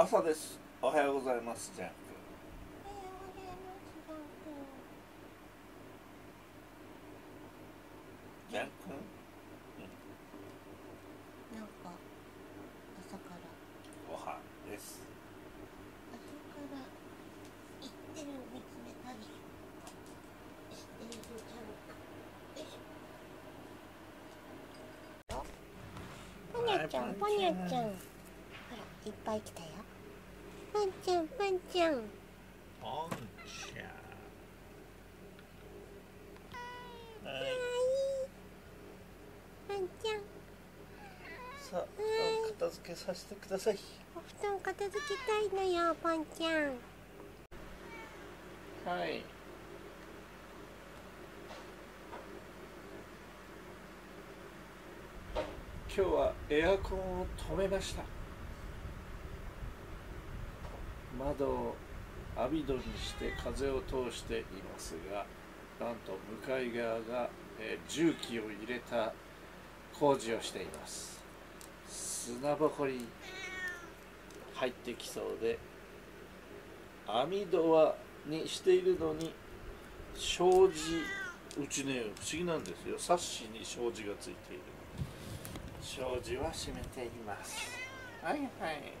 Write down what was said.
朝です。おはようございます。ジャン。クジャン？クなんか朝から。ご飯です。朝から行ってる見つめたりしているちゃんよいしょパニャちゃん。パニャちゃん。ほらいっぱい来たよパンちゃんパンちゃん。ポンちゃんははいいパンちゃん。さあお片付けさせてください。お布団片付けたいのよパンちゃん。はい。今日はエアコンを止めました窓を網戸にして風を通していますがなんと向かい側が、えー重機を入れた工事をしています。砂ぼこり入ってきそうで網戸はにしているのに障子うちね不思議なんですよ。サッシに障子がついている。障子は閉めています。はいはい。